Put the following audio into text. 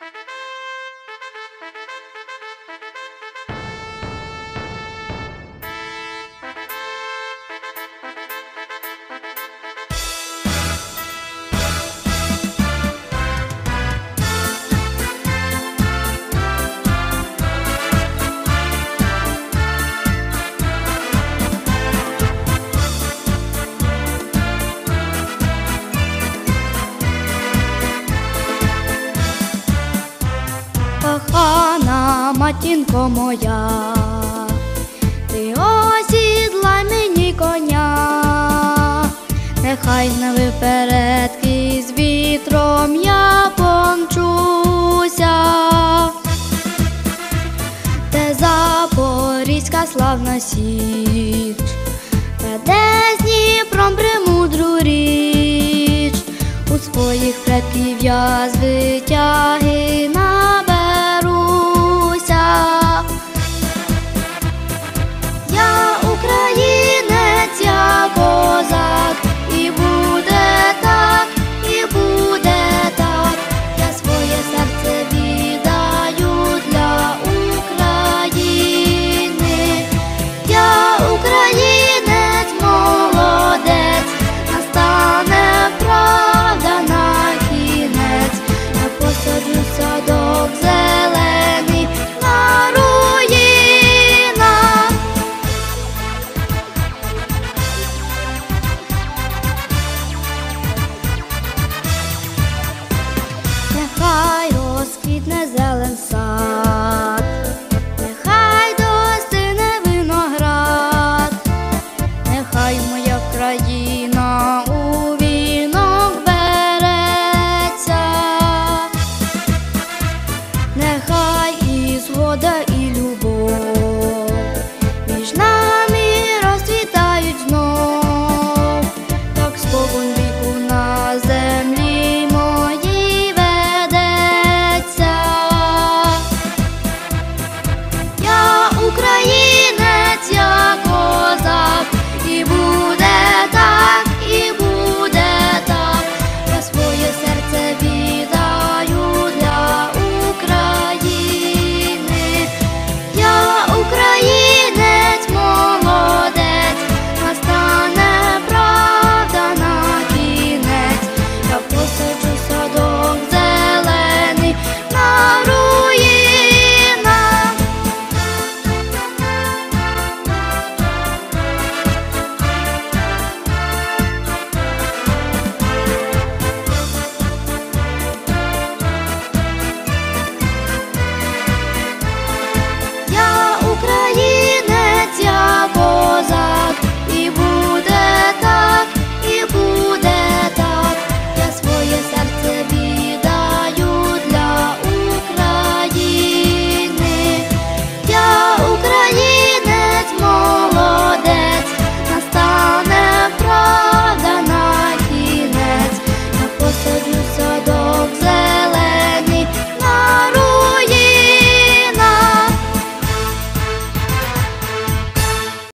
Bye. матінко моя, ти осідлай мені коня, нехай на випередки з вітром я помчуся, де Запорізька славна січ, веде з Дніпром премудру річ, у своїх предків я звитяг 我的